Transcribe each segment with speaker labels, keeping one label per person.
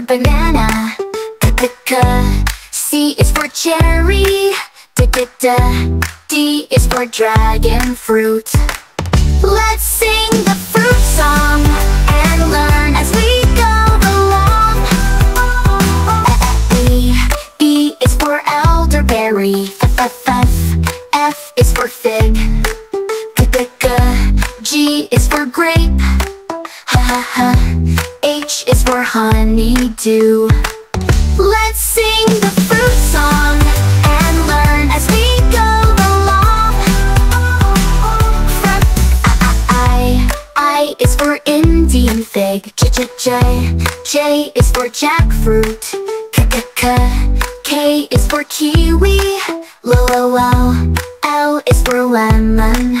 Speaker 1: banana. C -c -c C is for cherry. D -d -d D is for dragon fruit. Let's sing the fruit song And learn as we go along. E, E is for elderberry. F, F, F, F is for fig honeydew. Let's sing the fruit song And learn as we go along. From I, I is for Indian fig. J, J, J, J is for jackfruit. K, K, K, K is for kiwi. L, L, L, L is for lemon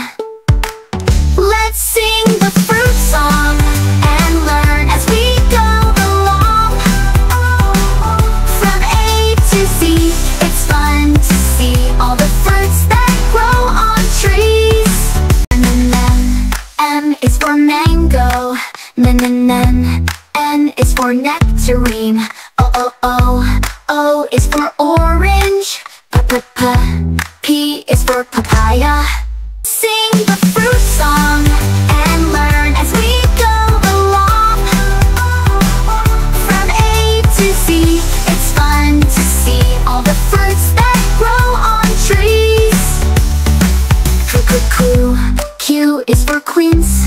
Speaker 1: for quince.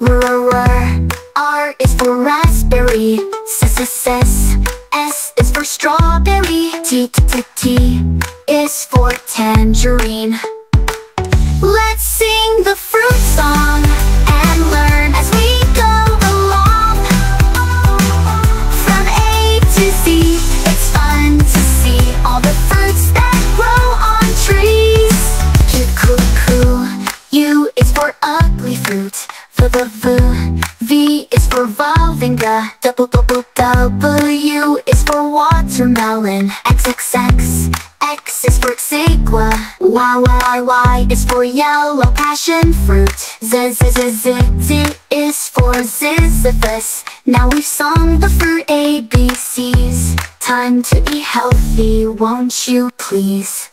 Speaker 1: R, R, is for raspberry. S, S, S, S is for strawberry. T, T, T, T is for tangerine. Let's sing the fruit song V, V, is for Valvinga W, W, W is for watermelon. X, X, X, X is for Xigua. Y, Y, Y is for yellow passion fruit. Z, Z, Z, Z, Z is for Ziziphus Now we've sung the fruit ABCs Time to be healthy, won't you please?